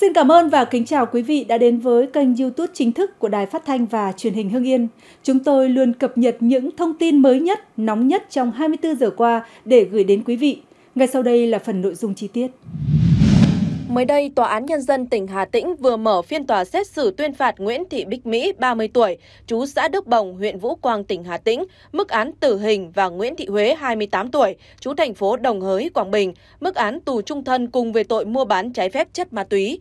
Xin cảm ơn và kính chào quý vị đã đến với kênh YouTube chính thức của Đài Phát thanh và Truyền hình Hưng Yên. Chúng tôi luôn cập nhật những thông tin mới nhất, nóng nhất trong 24 giờ qua để gửi đến quý vị. Ngay sau đây là phần nội dung chi tiết. Mới đây, Tòa án Nhân dân tỉnh Hà Tĩnh vừa mở phiên tòa xét xử tuyên phạt Nguyễn Thị Bích Mỹ, 30 tuổi, chú xã Đức Bồng, huyện Vũ Quang, tỉnh Hà Tĩnh, mức án tử hình và Nguyễn Thị Huế, 28 tuổi, chú thành phố Đồng Hới, Quảng Bình, mức án tù trung thân cùng về tội mua bán trái phép chất ma túy.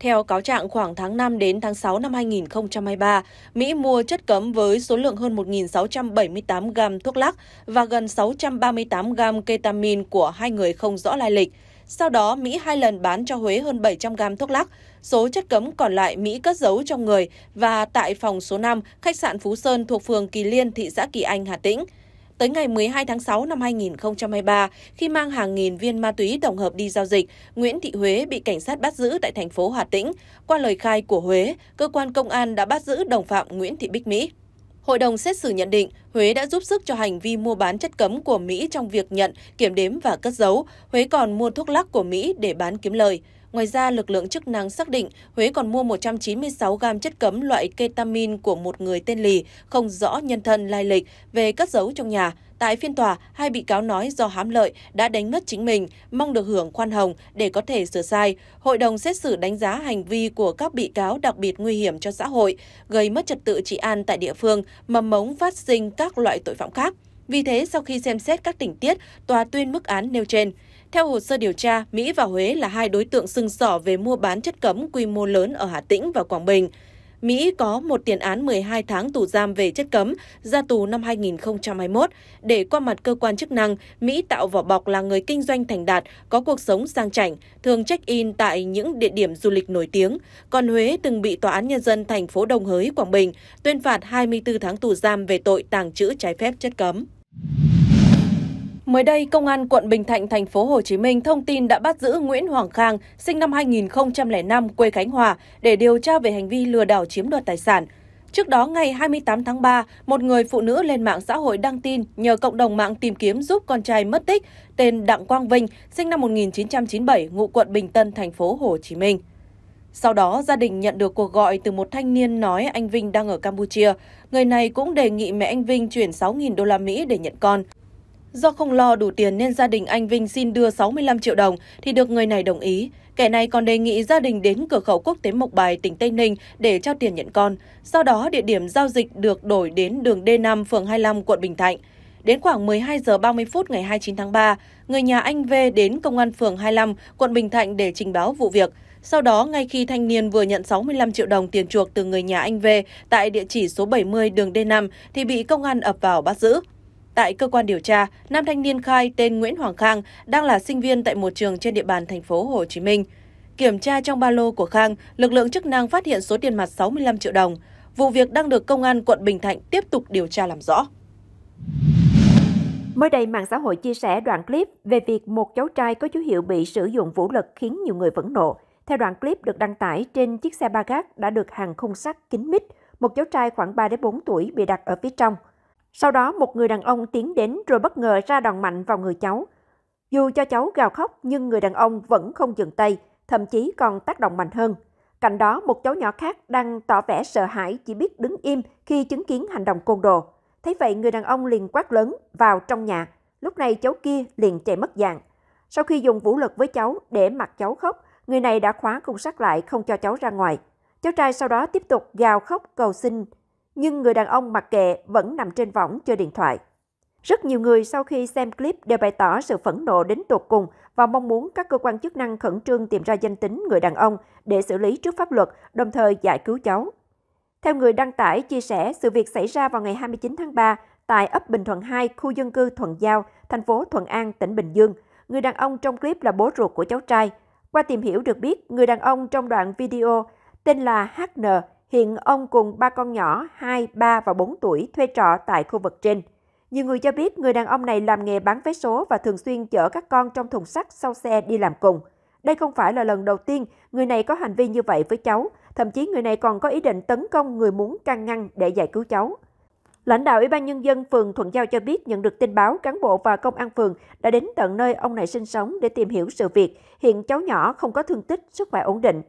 Theo cáo trạng khoảng tháng 5 đến tháng 6 năm 2023, Mỹ mua chất cấm với số lượng hơn 1.678 gam thuốc lắc và gần 638 gam ketamin của hai người không rõ lai lịch. Sau đó, Mỹ hai lần bán cho Huế hơn 700 gam thuốc lắc. Số chất cấm còn lại Mỹ cất giấu trong người và tại phòng số 5, khách sạn Phú Sơn thuộc phường Kỳ Liên, thị xã Kỳ Anh, Hà Tĩnh. Tới ngày 12 tháng 6 năm 2023, khi mang hàng nghìn viên ma túy tổng hợp đi giao dịch, Nguyễn Thị Huế bị cảnh sát bắt giữ tại thành phố Hà Tĩnh. Qua lời khai của Huế, cơ quan công an đã bắt giữ đồng phạm Nguyễn Thị Bích Mỹ. Hội đồng xét xử nhận định Huế đã giúp sức cho hành vi mua bán chất cấm của Mỹ trong việc nhận, kiểm đếm và cất giấu. Huế còn mua thuốc lắc của Mỹ để bán kiếm lời. Ngoài ra, lực lượng chức năng xác định Huế còn mua 196 gam chất cấm loại ketamin của một người tên Lì, không rõ nhân thân lai lịch, về cất giấu trong nhà. Tại phiên tòa, hai bị cáo nói do hám lợi đã đánh mất chính mình, mong được hưởng khoan hồng để có thể sửa sai. Hội đồng xét xử đánh giá hành vi của các bị cáo đặc biệt nguy hiểm cho xã hội, gây mất trật tự trị an tại địa phương, mầm mống phát sinh các loại tội phạm khác. Vì thế, sau khi xem xét các tình tiết, tòa tuyên mức án nêu trên. Theo hồ sơ điều tra, Mỹ và Huế là hai đối tượng sưng sỏ về mua bán chất cấm quy mô lớn ở Hà Tĩnh và Quảng Bình. Mỹ có một tiền án 12 tháng tù giam về chất cấm, ra tù năm 2021. Để qua mặt cơ quan chức năng, Mỹ tạo vỏ bọc là người kinh doanh thành đạt, có cuộc sống sang chảnh, thường check-in tại những địa điểm du lịch nổi tiếng. Còn Huế từng bị Tòa án Nhân dân thành phố Đồng Hới, Quảng Bình tuyên phạt 24 tháng tù giam về tội tàng trữ trái phép chất cấm. Mới đây, Công an quận Bình Thạnh, thành phố Hồ Chí Minh thông tin đã bắt giữ Nguyễn Hoàng Khang, sinh năm 2005, quê Khánh Hòa, để điều tra về hành vi lừa đảo chiếm đoạt tài sản. Trước đó, ngày 28 tháng 3, một người phụ nữ lên mạng xã hội đăng tin nhờ cộng đồng mạng tìm kiếm giúp con trai mất tích tên Đặng Quang Vinh, sinh năm 1997, ngụ quận Bình Tân, thành phố Hồ Chí Minh. Sau đó, gia đình nhận được cuộc gọi từ một thanh niên nói anh Vinh đang ở Campuchia. Người này cũng đề nghị mẹ anh Vinh chuyển 6.000 đô la Mỹ để nhận con. Do không lo đủ tiền nên gia đình anh Vinh xin đưa 65 triệu đồng thì được người này đồng ý. Kẻ này còn đề nghị gia đình đến cửa khẩu quốc tế Mộc Bài, tỉnh Tây Ninh để trao tiền nhận con. Sau đó, địa điểm giao dịch được đổi đến đường D5, phường 25, quận Bình Thạnh. Đến khoảng 12 giờ 30 phút ngày 29 tháng 3, người nhà anh V đến công an phường 25, quận Bình Thạnh để trình báo vụ việc. Sau đó, ngay khi thanh niên vừa nhận 65 triệu đồng tiền chuộc từ người nhà anh V tại địa chỉ số 70 đường D5 thì bị công an ập vào bắt giữ. Tại cơ quan điều tra, nam thanh niên khai tên Nguyễn Hoàng Khang đang là sinh viên tại một trường trên địa bàn thành phố Hồ Chí Minh. Kiểm tra trong ba lô của Khang, lực lượng chức năng phát hiện số tiền mặt 65 triệu đồng. Vụ việc đang được công an quận Bình Thạnh tiếp tục điều tra làm rõ. Mới đây, mạng xã hội chia sẻ đoạn clip về việc một cháu trai có dấu hiệu bị sử dụng vũ lực khiến nhiều người phẫn nộ. Theo đoạn clip được đăng tải trên chiếc xe ba gác đã được hàng khung sắt kín mít, một cháu trai khoảng 3 đến 4 tuổi bị đặt ở phía trong. Sau đó một người đàn ông tiến đến rồi bất ngờ ra đòn mạnh vào người cháu. Dù cho cháu gào khóc nhưng người đàn ông vẫn không dừng tay, thậm chí còn tác động mạnh hơn. Cạnh đó một cháu nhỏ khác đang tỏ vẻ sợ hãi chỉ biết đứng im khi chứng kiến hành động côn đồ. Thấy vậy người đàn ông liền quát lớn vào trong nhà. Lúc này cháu kia liền chạy mất dạng. Sau khi dùng vũ lực với cháu để mặc cháu khóc, người này đã khóa khung sắt lại không cho cháu ra ngoài. Cháu trai sau đó tiếp tục gào khóc cầu xin nhưng người đàn ông mặc kệ vẫn nằm trên võng chơi điện thoại. Rất nhiều người sau khi xem clip đều bày tỏ sự phẫn nộ đến tột cùng và mong muốn các cơ quan chức năng khẩn trương tìm ra danh tính người đàn ông để xử lý trước pháp luật, đồng thời giải cứu cháu. Theo người đăng tải chia sẻ, sự việc xảy ra vào ngày 29 tháng 3 tại ấp Bình Thuận 2, khu dân cư Thuận Giao, thành phố Thuận An, tỉnh Bình Dương. Người đàn ông trong clip là bố ruột của cháu trai. Qua tìm hiểu được biết, người đàn ông trong đoạn video tên là HN Hiện ông cùng ba con nhỏ 2, 3 và 4 tuổi thuê trọ tại khu vực trên. Nhiều người cho biết người đàn ông này làm nghề bán vé số và thường xuyên chở các con trong thùng sắt sau xe đi làm cùng. Đây không phải là lần đầu tiên người này có hành vi như vậy với cháu, thậm chí người này còn có ý định tấn công người muốn can ngăn để giải cứu cháu. Lãnh đạo Ủy ban Nhân dân phường Thuận Giao cho biết nhận được tin báo cán bộ và công an phường đã đến tận nơi ông này sinh sống để tìm hiểu sự việc. Hiện cháu nhỏ không có thương tích, sức khỏe ổn định.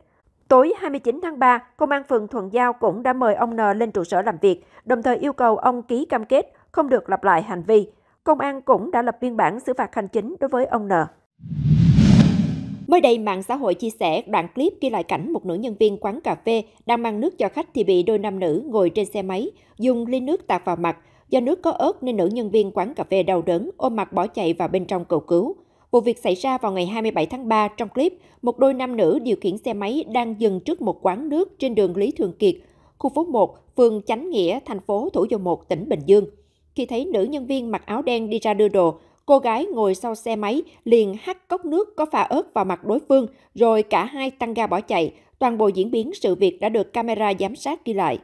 Tối 29 tháng 3, Công an phường Thuận Giao cũng đã mời ông N lên trụ sở làm việc, đồng thời yêu cầu ông ký cam kết không được lặp lại hành vi. Công an cũng đã lập biên bản xử phạt hành chính đối với ông N. Mới đây, mạng xã hội chia sẻ đoạn clip ghi lại cảnh một nữ nhân viên quán cà phê đang mang nước cho khách thì bị đôi nam nữ ngồi trên xe máy, dùng ly nước tạt vào mặt. Do nước có ớt nên nữ nhân viên quán cà phê đau đớn, ôm mặt bỏ chạy vào bên trong cầu cứu. Vụ việc xảy ra vào ngày 27 tháng 3 trong clip, một đôi nam nữ điều khiển xe máy đang dừng trước một quán nước trên đường Lý Thường Kiệt, khu phố 1, phường Chánh Nghĩa, thành phố Thủ Dầu Một, tỉnh Bình Dương. Khi thấy nữ nhân viên mặc áo đen đi ra đưa đồ, cô gái ngồi sau xe máy liền hắt cốc nước có pha ớt vào mặt đối phương, rồi cả hai tăng ga bỏ chạy. Toàn bộ diễn biến sự việc đã được camera giám sát ghi lại.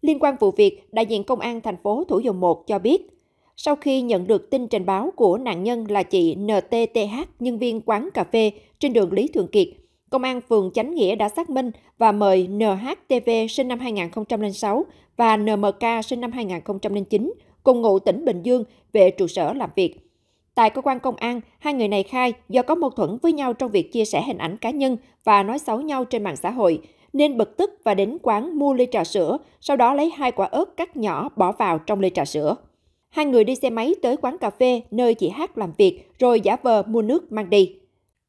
Liên quan vụ việc, đại diện công an thành phố Thủ Dầu Một cho biết, sau khi nhận được tin trình báo của nạn nhân là chị NTTH, nhân viên quán cà phê trên đường Lý Thường Kiệt, Công an phường Chánh Nghĩa đã xác minh và mời NHTV sinh năm 2006 và NMK sinh năm 2009 cùng ngụ tỉnh Bình Dương về trụ sở làm việc. Tại cơ quan công an, hai người này khai do có mâu thuẫn với nhau trong việc chia sẻ hình ảnh cá nhân và nói xấu nhau trên mạng xã hội, nên bực tức và đến quán mua ly trà sữa, sau đó lấy hai quả ớt cắt nhỏ bỏ vào trong ly trà sữa. Hai người đi xe máy tới quán cà phê nơi chị Hát làm việc rồi giả vờ mua nước mang đi.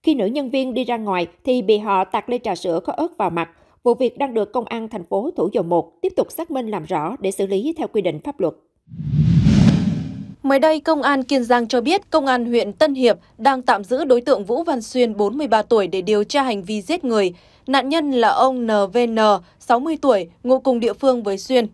Khi nữ nhân viên đi ra ngoài thì bị họ tạt ly trà sữa có ớt vào mặt. Vụ việc đang được công an thành phố Thủ Dầu Một tiếp tục xác minh làm rõ để xử lý theo quy định pháp luật. Mới đây, Công an Kiên Giang cho biết Công an huyện Tân Hiệp đang tạm giữ đối tượng Vũ Văn Xuyên, 43 tuổi để điều tra hành vi giết người. Nạn nhân là ông NVN, 60 tuổi, ngụ cùng địa phương với Xuyên.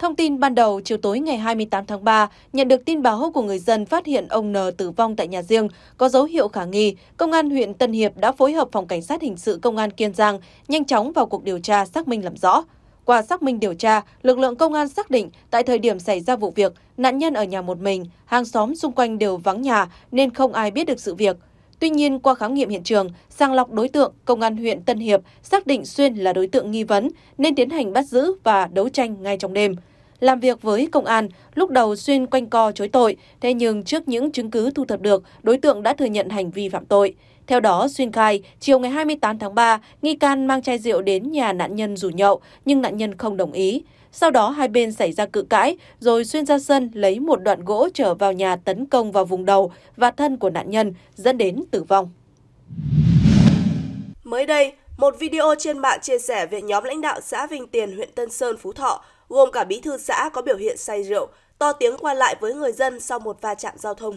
Thông tin ban đầu, chiều tối ngày 28 tháng 3, nhận được tin báo của người dân phát hiện ông N tử vong tại nhà riêng, có dấu hiệu khả nghi, Công an huyện Tân Hiệp đã phối hợp Phòng Cảnh sát Hình sự Công an Kiên Giang nhanh chóng vào cuộc điều tra xác minh làm rõ. Qua xác minh điều tra, lực lượng công an xác định tại thời điểm xảy ra vụ việc, nạn nhân ở nhà một mình, hàng xóm xung quanh đều vắng nhà nên không ai biết được sự việc. Tuy nhiên, qua khám nghiệm hiện trường, sàng lọc đối tượng, Công an huyện Tân Hiệp xác định Xuyên là đối tượng nghi vấn nên tiến hành bắt giữ và đấu tranh ngay trong đêm. Làm việc với công an, lúc đầu Xuyên quanh co chối tội, thế nhưng trước những chứng cứ thu thập được, đối tượng đã thừa nhận hành vi phạm tội. Theo đó, Xuyên khai, chiều ngày 28 tháng 3, nghi can mang chai rượu đến nhà nạn nhân rủ nhậu, nhưng nạn nhân không đồng ý. Sau đó hai bên xảy ra cự cãi, rồi Xuyên ra sân lấy một đoạn gỗ trở vào nhà tấn công vào vùng đầu và thân của nạn nhân, dẫn đến tử vong. Mới đây, một video trên mạng chia sẻ về nhóm lãnh đạo xã Vinh Tiền, huyện Tân Sơn, Phú Thọ gồm cả bí thư xã có biểu hiện say rượu, to tiếng qua lại với người dân sau một va chạm giao thông.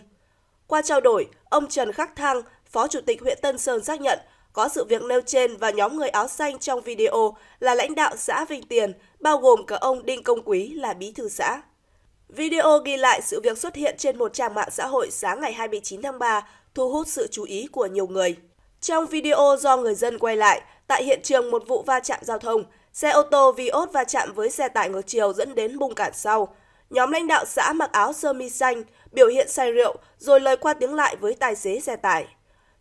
Qua trao đổi, ông Trần Khắc Thăng, Phó Chủ tịch huyện Tân Sơn xác nhận có sự việc nêu trên và nhóm người áo xanh trong video là lãnh đạo xã Vinh Tiền, bao gồm cả ông Đinh Công Quý là bí thư xã. Video ghi lại sự việc xuất hiện trên một trang mạng xã hội sáng ngày 29 tháng 3, thu hút sự chú ý của nhiều người. Trong video do người dân quay lại, tại hiện trường một vụ va chạm giao thông, Xe ô tô Vios va chạm với xe tải ngược chiều dẫn đến bung cản sau. Nhóm lãnh đạo xã mặc áo sơ mi xanh, biểu hiện say rượu rồi lời qua tiếng lại với tài xế xe tải.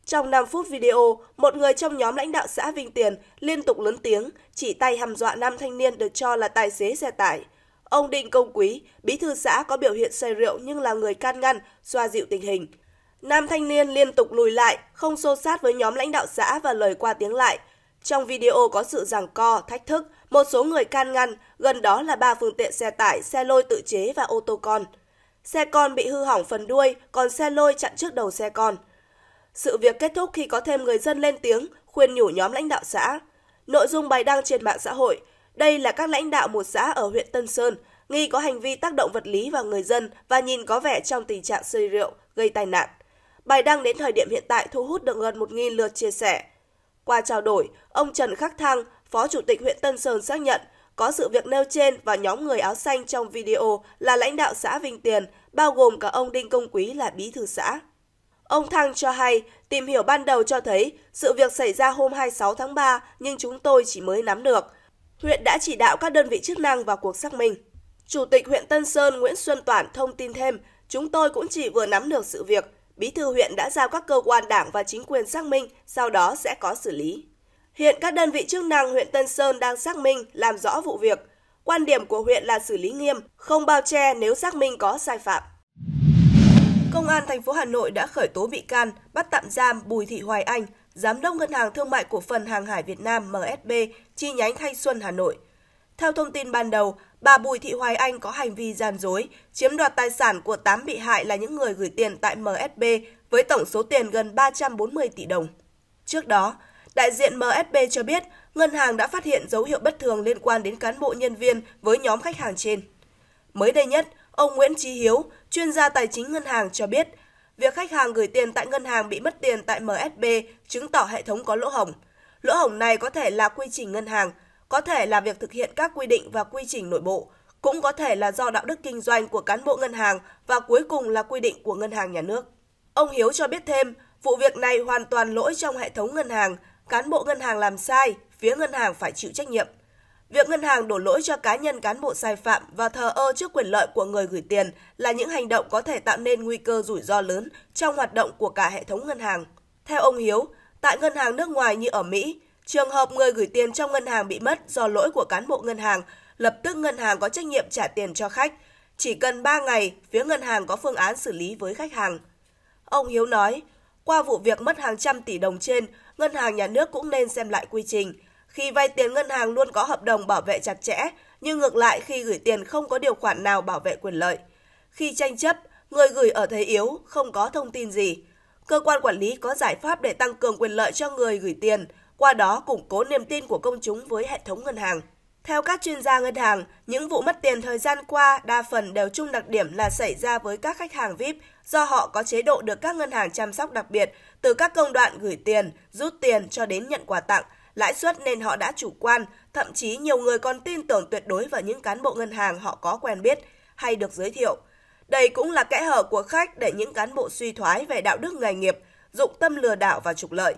Trong 5 phút video, một người trong nhóm lãnh đạo xã Vinh Tiền liên tục lớn tiếng, chỉ tay hăm dọa nam thanh niên được cho là tài xế xe tải. Ông Định Công Quý, bí thư xã có biểu hiện say rượu nhưng là người can ngăn, xoa dịu tình hình. Nam thanh niên liên tục lùi lại, không xô sát với nhóm lãnh đạo xã và lời qua tiếng lại, trong video có sự giằng co, thách thức, một số người can ngăn, gần đó là ba phương tiện xe tải, xe lôi tự chế và ô tô con. Xe con bị hư hỏng phần đuôi, còn xe lôi chặn trước đầu xe con. Sự việc kết thúc khi có thêm người dân lên tiếng, khuyên nhủ nhóm lãnh đạo xã. Nội dung bài đăng trên mạng xã hội, đây là các lãnh đạo một xã ở huyện Tân Sơn, nghi có hành vi tác động vật lý vào người dân và nhìn có vẻ trong tình trạng say rượu, gây tai nạn. Bài đăng đến thời điểm hiện tại thu hút được gần 1.000 lượt chia sẻ. Qua trao đổi, ông Trần Khắc Thăng, Phó Chủ tịch huyện Tân Sơn xác nhận có sự việc nêu trên và nhóm người áo xanh trong video là lãnh đạo xã Vinh Tiền, bao gồm cả ông Đinh Công Quý là bí thư xã. Ông Thăng cho hay, tìm hiểu ban đầu cho thấy sự việc xảy ra hôm 26 tháng 3 nhưng chúng tôi chỉ mới nắm được. Huyện đã chỉ đạo các đơn vị chức năng vào cuộc xác minh. Chủ tịch huyện Tân Sơn Nguyễn Xuân Toản thông tin thêm, chúng tôi cũng chỉ vừa nắm được sự việc, Bí thư huyện đã giao các cơ quan đảng và chính quyền xác minh, sau đó sẽ có xử lý. Hiện các đơn vị chức năng huyện Tân Sơn đang xác minh, làm rõ vụ việc. Quan điểm của huyện là xử lý nghiêm, không bao che nếu xác minh có sai phạm. Công an thành phố Hà Nội đã khởi tố bị can, bắt tạm giam Bùi Thị Hoài Anh, Giám đốc Ngân hàng Thương mại Cổ phần Hàng hải Việt Nam MSB, chi nhánh Thanh Xuân, Hà Nội. Theo thông tin ban đầu, bà Bùi Thị Hoài Anh có hành vi gian dối, chiếm đoạt tài sản của 8 bị hại là những người gửi tiền tại MSB với tổng số tiền gần 340 tỷ đồng. Trước đó, đại diện MSB cho biết ngân hàng đã phát hiện dấu hiệu bất thường liên quan đến cán bộ nhân viên với nhóm khách hàng trên. Mới đây nhất, ông Nguyễn Trí Hiếu, chuyên gia tài chính ngân hàng cho biết, việc khách hàng gửi tiền tại ngân hàng bị mất tiền tại MSB chứng tỏ hệ thống có lỗ hổng. Lỗ hổng này có thể là quy trình ngân hàng, có thể là việc thực hiện các quy định và quy trình nội bộ, cũng có thể là do đạo đức kinh doanh của cán bộ ngân hàng và cuối cùng là quy định của ngân hàng nhà nước. Ông Hiếu cho biết thêm, vụ việc này hoàn toàn lỗi trong hệ thống ngân hàng, cán bộ ngân hàng làm sai, phía ngân hàng phải chịu trách nhiệm. Việc ngân hàng đổ lỗi cho cá nhân cán bộ sai phạm và thờ ơ trước quyền lợi của người gửi tiền là những hành động có thể tạo nên nguy cơ rủi ro lớn trong hoạt động của cả hệ thống ngân hàng. Theo ông Hiếu, tại ngân hàng nước ngoài như ở Mỹ, trường hợp người gửi tiền trong ngân hàng bị mất do lỗi của cán bộ ngân hàng, lập tức ngân hàng có trách nhiệm trả tiền cho khách. Chỉ cần 3 ngày, phía ngân hàng có phương án xử lý với khách hàng. Ông Hiếu nói, qua vụ việc mất hàng trăm tỷ đồng trên, ngân hàng nhà nước cũng nên xem lại quy trình. Khi vay tiền ngân hàng luôn có hợp đồng bảo vệ chặt chẽ, nhưng ngược lại khi gửi tiền không có điều khoản nào bảo vệ quyền lợi. Khi tranh chấp, người gửi ở thế yếu, không có thông tin gì. Cơ quan quản lý có giải pháp để tăng cường quyền lợi cho người gửi tiền, qua đó củng cố niềm tin của công chúng với hệ thống ngân hàng. Theo các chuyên gia ngân hàng, những vụ mất tiền thời gian qua đa phần đều chung đặc điểm là xảy ra với các khách hàng VIP do họ có chế độ được các ngân hàng chăm sóc đặc biệt từ các công đoạn gửi tiền, rút tiền cho đến nhận quà tặng, lãi suất nên họ đã chủ quan, thậm chí nhiều người còn tin tưởng tuyệt đối vào những cán bộ ngân hàng họ có quen biết hay được giới thiệu. Đây cũng là kẽ hở của khách để những cán bộ suy thoái về đạo đức nghề nghiệp, dụng tâm lừa đảo và trục lợi.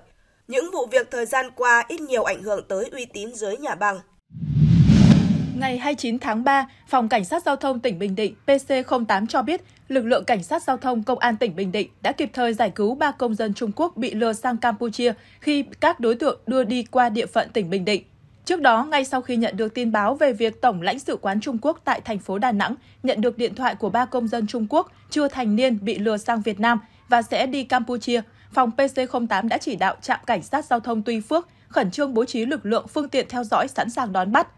Những vụ việc thời gian qua ít nhiều ảnh hưởng tới uy tín giới nhà băng. Ngày 29 tháng 3, Phòng Cảnh sát Giao thông tỉnh Bình Định PC08 cho biết lực lượng Cảnh sát Giao thông Công an tỉnh Bình Định đã kịp thời giải cứu 3 công dân Trung Quốc bị lừa sang Campuchia khi các đối tượng đưa đi qua địa phận tỉnh Bình Định. Trước đó, ngay sau khi nhận được tin báo về việc Tổng lãnh sự quán Trung Quốc tại thành phố Đà Nẵng nhận được điện thoại của ba công dân Trung Quốc chưa thành niên bị lừa sang Việt Nam và sẽ đi Campuchia, phòng PC08 đã chỉ đạo trạm cảnh sát giao thông Tuy Phước khẩn trương bố trí lực lượng phương tiện theo dõi sẵn sàng đón bắt.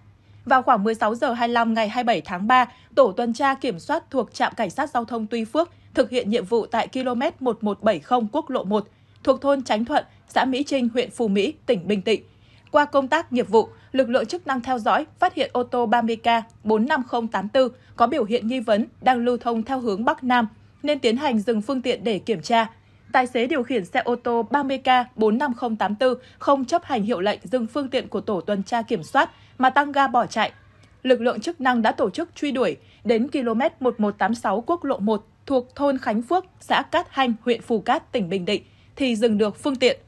Vào khoảng 16 giờ 25 ngày 27 tháng 3, tổ tuần tra kiểm soát thuộc trạm cảnh sát giao thông Tuy Phước thực hiện nhiệm vụ tại km 1170 quốc lộ 1 thuộc thôn Chánh Thuận, xã Mỹ Trinh, huyện Phú Mỹ, tỉnh Bình Định. Qua công tác nghiệp vụ, lực lượng chức năng theo dõi phát hiện ô tô 30K 45084 có biểu hiện nghi vấn đang lưu thông theo hướng Bắc Nam nên tiến hành dừng phương tiện để kiểm tra. Tài xế điều khiển xe ô tô 30K 45084 không chấp hành hiệu lệnh dừng phương tiện của tổ tuần tra kiểm soát mà tăng ga bỏ chạy. Lực lượng chức năng đã tổ chức truy đuổi đến km 1186 quốc lộ 1 thuộc thôn Khánh Phước, xã Cát Hanh, huyện Phù Cát, tỉnh Bình Định thì dừng được phương tiện.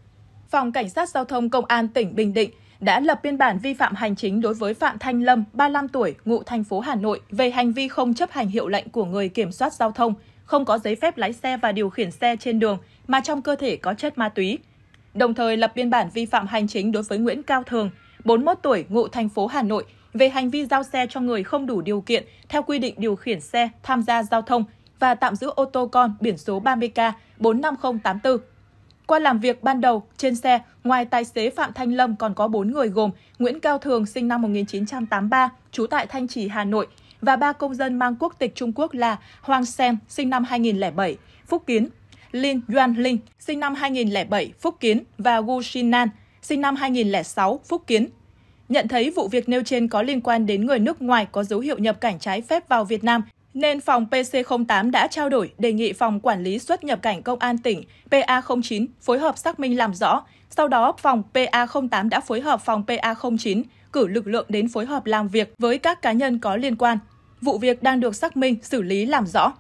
Phòng Cảnh sát Giao thông Công an tỉnh Bình Định đã lập biên bản vi phạm hành chính đối với Phạm Thanh Lâm, 35 tuổi, ngụ thành phố Hà Nội về hành vi không chấp hành hiệu lệnh của người kiểm soát giao thông, không có giấy phép lái xe và điều khiển xe trên đường mà trong cơ thể có chất ma túy. Đồng thời lập biên bản vi phạm hành chính đối với Nguyễn Cao Thường, 41 tuổi, ngụ thành phố Hà Nội về hành vi giao xe cho người không đủ điều kiện theo quy định điều khiển xe tham gia giao thông và tạm giữ ô tô con biển số 30K 45084. Qua làm việc ban đầu, trên xe, ngoài tài xế Phạm Thanh Lâm còn có 4 người gồm Nguyễn Cao Thường sinh năm 1983, trú tại Thanh Trì, Hà Nội và ba công dân mang quốc tịch Trung Quốc là Hoàng Sen sinh năm 2007, Phúc Kiến, Lin Yuan Linh sinh năm 2007, Phúc Kiến và Gu Shinan sinh năm 2006, Phúc Kiến. Nhận thấy vụ việc nêu trên có liên quan đến người nước ngoài có dấu hiệu nhập cảnh trái phép vào Việt Nam, nên phòng PC08 đã trao đổi đề nghị phòng quản lý xuất nhập cảnh công an tỉnh PA09 phối hợp xác minh làm rõ. Sau đó, phòng PA08 đã phối hợp phòng PA09 cử lực lượng đến phối hợp làm việc với các cá nhân có liên quan. Vụ việc đang được xác minh, xử lý làm rõ.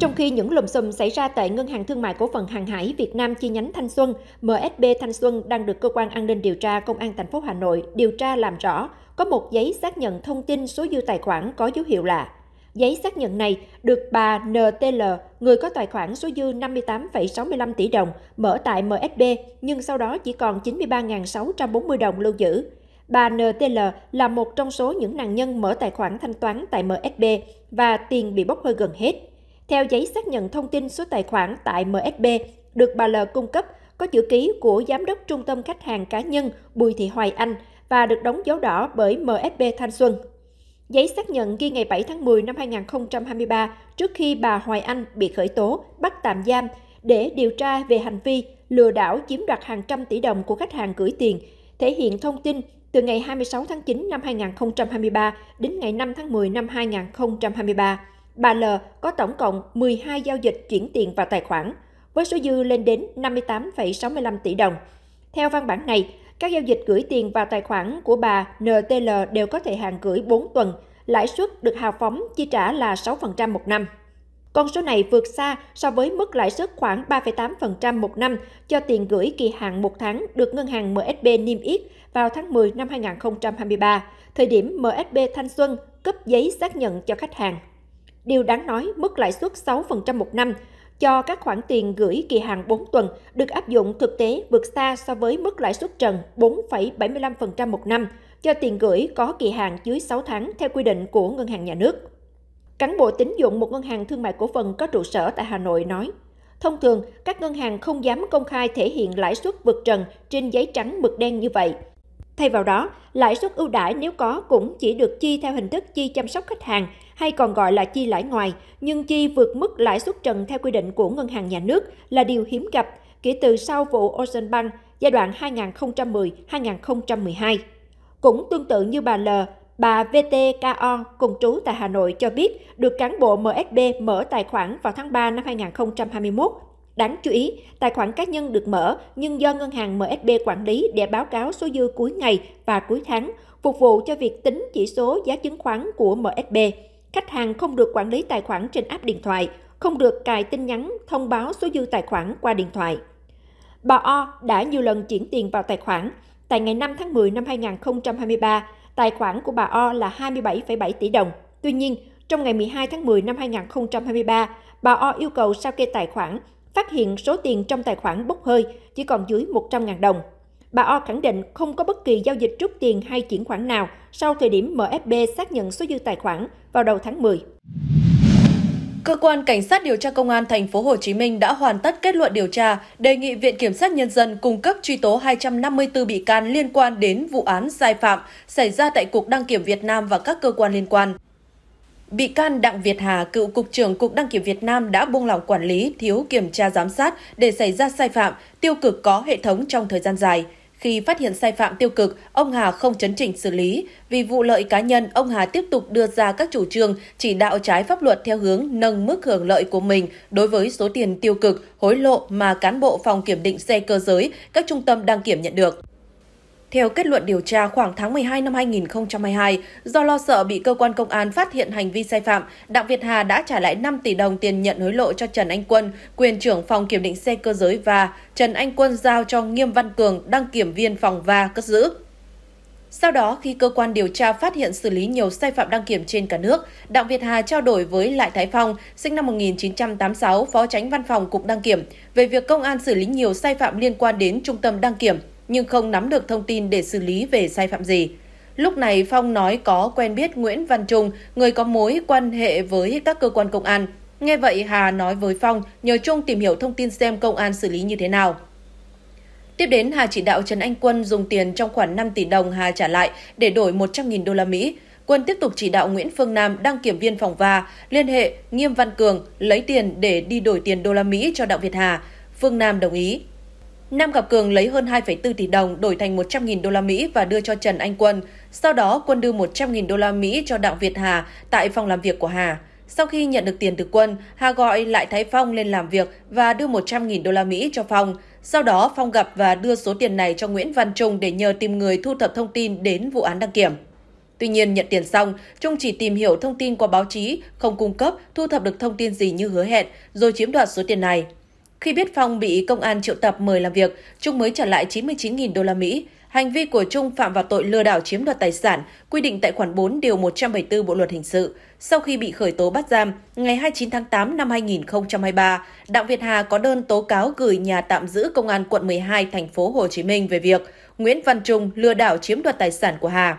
Trong khi những lùm xùm xảy ra tại Ngân hàng Thương mại Cổ phần Hàng hải Việt Nam chi nhánh Thanh Xuân, MSB Thanh Xuân đang được cơ quan an ninh điều tra Công an thành phố Hà Nội điều tra làm rõ, có một giấy xác nhận thông tin số dư tài khoản có dấu hiệu lạ. Giấy xác nhận này được bà NTL, người có tài khoản số dư 58,65 tỷ đồng, mở tại MSB nhưng sau đó chỉ còn 93.640 đồng lưu giữ. Bà NTL là một trong số những nạn nhân mở tài khoản thanh toán tại MSB và tiền bị bốc hơi gần hết. Theo giấy xác nhận thông tin số tài khoản tại MSB được bà L cung cấp, có chữ ký của Giám đốc Trung tâm Khách hàng Cá nhân Bùi Thị Hoài Anh và được đóng dấu đỏ bởi MSB Thanh Xuân. Giấy xác nhận ghi ngày 7 tháng 10 năm 2023 trước khi bà Hoài Anh bị khởi tố, bắt tạm giam để điều tra về hành vi lừa đảo chiếm đoạt hàng trăm tỷ đồng của khách hàng gửi tiền, thể hiện thông tin từ ngày 26 tháng 9 năm 2023 đến ngày 5 tháng 10 năm 2023. Bà L có tổng cộng 12 giao dịch chuyển tiền vào tài khoản, với số dư lên đến 58,65 tỷ đồng. Theo văn bản này, các giao dịch gửi tiền vào tài khoản của bà NTL đều có thời hạn gửi 4 tuần, lãi suất được hào phóng chi trả là 6% một năm. Con số này vượt xa so với mức lãi suất khoảng 3,8% một năm cho tiền gửi kỳ hạn một tháng được ngân hàng MSB niêm yết vào tháng 10 năm 2023, thời điểm MSB Thanh Xuân cấp giấy xác nhận cho khách hàng. Điều đáng nói, mức lãi suất 6% một năm cho các khoản tiền gửi kỳ hạn 4 tuần được áp dụng thực tế vượt xa so với mức lãi suất trần 4,75% một năm cho tiền gửi có kỳ hạn dưới 6 tháng theo quy định của Ngân hàng Nhà nước. Cán bộ tín dụng một ngân hàng thương mại cổ phần có trụ sở tại Hà Nội nói, thông thường các ngân hàng không dám công khai thể hiện lãi suất vượt trần trên giấy trắng mực đen như vậy. Thay vào đó, lãi suất ưu đãi nếu có cũng chỉ được chi theo hình thức chi chăm sóc khách hàng hay còn gọi là chi lãi ngoài, nhưng chi vượt mức lãi suất trần theo quy định của ngân hàng nhà nước là điều hiếm gặp kể từ sau vụ Ocean Bank giai đoạn 2010-2012. Cũng tương tự như bà L, bà VTKO cùng trú tại Hà Nội cho biết được cán bộ MSB mở tài khoản vào tháng 3 năm 2021 Đáng chú ý, tài khoản cá nhân được mở nhưng do ngân hàng MSB quản lý để báo cáo số dư cuối ngày và cuối tháng, phục vụ cho việc tính chỉ số giá chứng khoán của MSB. Khách hàng không được quản lý tài khoản trên app điện thoại, không được cài tin nhắn thông báo số dư tài khoản qua điện thoại. Bà O đã nhiều lần chuyển tiền vào tài khoản. Tại ngày 5 tháng 10 năm 2023, tài khoản của bà O là 27,7 tỷ đồng. Tuy nhiên, trong ngày 12 tháng 10 năm 2023, bà O yêu cầu sao kê tài khoản phát hiện số tiền trong tài khoản bốc hơi chỉ còn dưới 100.000 đồng. Bà O khẳng định không có bất kỳ giao dịch rút tiền hay chuyển khoản nào sau thời điểm MFB xác nhận số dư tài khoản vào đầu tháng 10. Cơ quan cảnh sát điều tra công an thành phố Hồ Chí Minh đã hoàn tất kết luận điều tra, đề nghị Viện kiểm sát nhân dân cung cấp truy tố 254 bị can liên quan đến vụ án sai phạm xảy ra tại Cục Đăng kiểm Việt Nam và các cơ quan liên quan. Bị can Đặng Việt Hà, cựu Cục trưởng Cục Đăng kiểm Việt Nam đã buông lỏng quản lý, thiếu kiểm tra giám sát để xảy ra sai phạm, tiêu cực có hệ thống trong thời gian dài. Khi phát hiện sai phạm tiêu cực, ông Hà không chấn chỉnh xử lý. Vì vụ lợi cá nhân, ông Hà tiếp tục đưa ra các chủ trương chỉ đạo trái pháp luật theo hướng nâng mức hưởng lợi của mình đối với số tiền tiêu cực, hối lộ mà cán bộ phòng kiểm định xe cơ giới, các trung tâm đăng kiểm nhận được. Theo kết luận điều tra khoảng tháng 12 năm 2022, do lo sợ bị cơ quan công an phát hiện hành vi sai phạm, Đặng Việt Hà đã trả lại 5 tỷ đồng tiền nhận hối lộ cho Trần Anh Quân, quyền trưởng phòng kiểm định xe cơ giới và Trần Anh Quân giao cho Nghiêm Văn Cường, đăng kiểm viên phòng và cất giữ. Sau đó, khi cơ quan điều tra phát hiện xử lý nhiều sai phạm đăng kiểm trên cả nước, Đặng Việt Hà trao đổi với Lại Thái Phong, sinh năm 1986, Phó Tránh Văn phòng Cục Đăng kiểm, về việc công an xử lý nhiều sai phạm liên quan đến Trung tâm Đăng kiểm, nhưng không nắm được thông tin để xử lý về sai phạm gì. Lúc này Phong nói có quen biết Nguyễn Văn Trung, người có mối quan hệ với các cơ quan công an. Nghe vậy Hà nói với Phong nhờ Trung tìm hiểu thông tin xem công an xử lý như thế nào. Tiếp đến Hà chỉ đạo Trần Anh Quân dùng tiền trong khoản 5 tỷ đồng Hà trả lại để đổi 100.000 đô la Mỹ. Quân tiếp tục chỉ đạo Nguyễn Phương Nam đăng kiểm viên phòng va liên hệ Nghiêm Văn Cường lấy tiền để đi đổi tiền đô la Mỹ cho Đặng Việt Hà. Phương Nam đồng ý. Nam gặp Cường lấy hơn 2,4 tỷ đồng đổi thành 100.000 đô la Mỹ và đưa cho Trần Anh Quân. Sau đó Quân đưa 100.000 đô la Mỹ cho Đặng Việt Hà tại phòng làm việc của Hà. Sau khi nhận được tiền từ Quân, Hà gọi lại Thái Phong lên làm việc và đưa 100.000 đô la Mỹ cho Phong. Sau đó Phong gặp và đưa số tiền này cho Nguyễn Văn Trung để nhờ tìm người thu thập thông tin đến vụ án đăng kiểm. Tuy nhiên nhận tiền xong, Trung chỉ tìm hiểu thông tin qua báo chí, không cung cấp, thu thập được thông tin gì như hứa hẹn, rồi chiếm đoạt số tiền này. Khi biết Phong bị công an triệu tập mời làm việc, Trung mới trả lại 99.000 đô la Mỹ. Hành vi của Trung phạm vào tội lừa đảo chiếm đoạt tài sản, quy định tại khoản 4 điều 174 Bộ luật hình sự. Sau khi bị khởi tố bắt giam, ngày 29 tháng 8 năm 2023, Đặng Việt Hà có đơn tố cáo gửi nhà tạm giữ công an quận 12 thành phố Hồ Chí Minh về việc Nguyễn Văn Trung lừa đảo chiếm đoạt tài sản của Hà.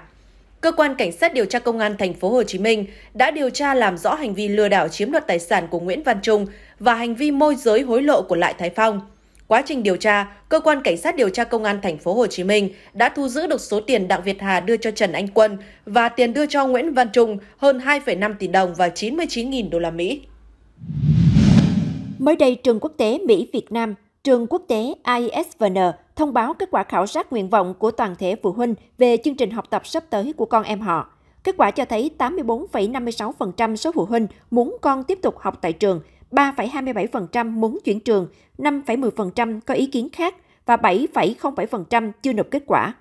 Cơ quan cảnh sát điều tra công an thành phố Hồ Chí Minh đã điều tra làm rõ hành vi lừa đảo chiếm đoạt tài sản của Nguyễn Văn Trung và hành vi môi giới hối lộ của Lại Thái Phong. Quá trình điều tra, cơ quan cảnh sát điều tra công an thành phố Hồ Chí Minh đã thu giữ được số tiền Đặng Việt Hà đưa cho Trần Anh Quân và tiền đưa cho Nguyễn Văn Trung hơn 2,5 tỷ đồng và 99.000 đô la Mỹ. Mới đây, trường quốc tế Mỹ Việt Nam, trường quốc tế ISVN thông báo kết quả khảo sát nguyện vọng của toàn thể phụ huynh về chương trình học tập sắp tới của con em họ. Kết quả cho thấy 84,56% số phụ huynh muốn con tiếp tục học tại trường, 3,27% muốn chuyển trường, 5,10% có ý kiến khác và 7,07% chưa nộp kết quả.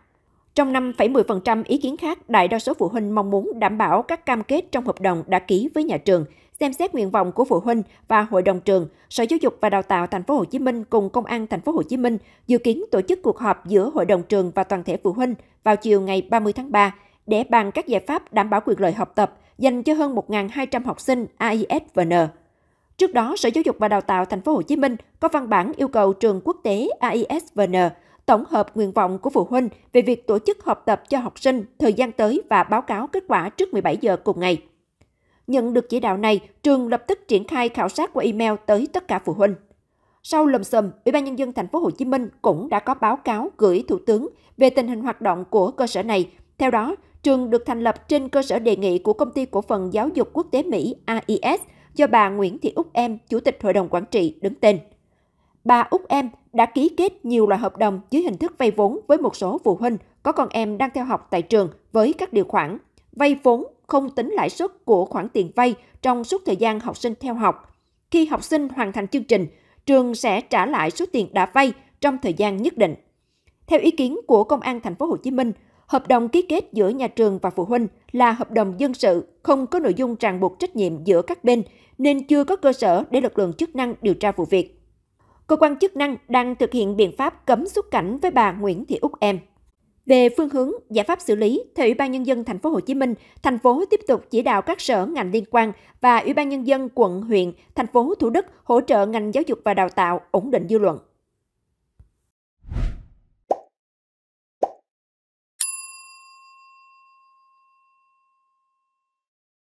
Trong 5,10% ý kiến khác, đại đa số phụ huynh mong muốn đảm bảo các cam kết trong hợp đồng đã ký với nhà trường, xem xét nguyện vọng của phụ huynh và hội đồng trường, Sở Giáo dục và Đào tạo thành phố Hồ Chí Minh cùng Công an thành phố Hồ Chí Minh dự kiến tổ chức cuộc họp giữa hội đồng trường và toàn thể phụ huynh vào chiều ngày 30 tháng 3 để bàn các giải pháp đảm bảo quyền lợi học tập dành cho hơn 1.200 học sinh AISVN. Trước đó, Sở Giáo dục và Đào tạo thành phố Hồ Chí Minh có văn bản yêu cầu trường quốc tế AISVN tổng hợp nguyện vọng của phụ huynh về việc tổ chức học tập cho học sinh thời gian tới và báo cáo kết quả trước 17 giờ cùng ngày. Nhận được chỉ đạo này, trường lập tức triển khai khảo sát qua email tới tất cả phụ huynh. Sau lầm xùm, Ủy ban nhân dân thành phố Hồ Chí Minh cũng đã có báo cáo gửi Thủ tướng về tình hình hoạt động của cơ sở này. Theo đó, trường được thành lập trên cơ sở đề nghị của công ty cổ phần giáo dục quốc tế Mỹ AIS do bà Nguyễn Thị Úc Em, Chủ tịch Hội đồng Quản trị đứng tên. Bà Úc Em đã ký kết nhiều loại hợp đồng dưới hình thức vay vốn với một số phụ huynh có con em đang theo học tại trường với các điều khoản vay vốn không tính lãi suất của khoản tiền vay trong suốt thời gian học sinh theo học. Khi học sinh hoàn thành chương trình, trường sẽ trả lại số tiền đã vay trong thời gian nhất định. Theo ý kiến của Công an thành phố Hồ Chí Minh, hợp đồng ký kết giữa nhà trường và phụ huynh là hợp đồng dân sự, không có nội dung ràng buộc trách nhiệm giữa các bên nên chưa có cơ sở để lực lượng chức năng điều tra vụ việc. Cơ quan chức năng đang thực hiện biện pháp cấm xuất cảnh với bà Nguyễn Thị Úc Em. Về phương hướng giải pháp xử lý, theo Ủy ban nhân dân thành phố Hồ Chí Minh, thành phố tiếp tục chỉ đạo các sở ngành liên quan và Ủy ban nhân dân quận, huyện, thành phố Thủ Đức hỗ trợ ngành giáo dục và đào tạo ổn định dư luận.